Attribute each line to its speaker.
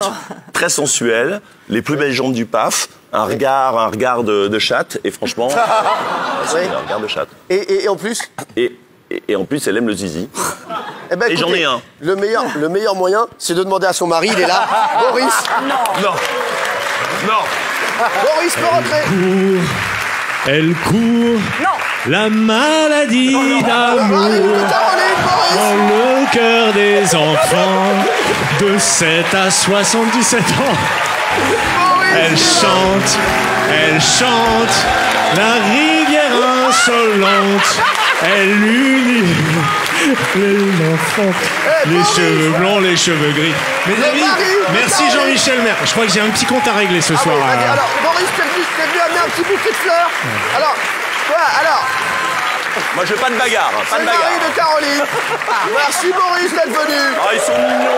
Speaker 1: très sensuelle, les plus belles jambes du PAF, un regard, un regard de, de chatte, et franchement, c'est
Speaker 2: Oui.
Speaker 1: un regard de chatte.
Speaker 2: Et, et- et en plus,
Speaker 1: Et, et, et en plus, elle aime le zizi.
Speaker 2: eh ben,
Speaker 1: Et j'en ai un.
Speaker 2: Le meilleur, le meilleur moyen, c'est de demander à son mari, il est là. Boris,
Speaker 1: Non Non
Speaker 2: Boris peut rentrer.
Speaker 3: Elle court la maladie d'amour cœur des enfants de 7 à 77 ans. Elle chante, elle chante la rivière insolente. Elle unit les enfants,
Speaker 2: Eh,
Speaker 3: les cheveux blancs, les cheveux gris. Mes amis,
Speaker 2: mari de
Speaker 3: merci. Jean-Michel Maire. Je crois que j'ai un petit compte à régler ce
Speaker 2: Ah
Speaker 3: soir. euh.
Speaker 2: alors, Boris, t'es venu, amener un petit bouquet de fleurs. Alors,
Speaker 1: Moi, je veux pas de bagarre, hein, pas
Speaker 2: c'est
Speaker 1: de bagarre.
Speaker 2: de Caroline. Merci Boris d'être venu.
Speaker 1: Ah, ils sont mignons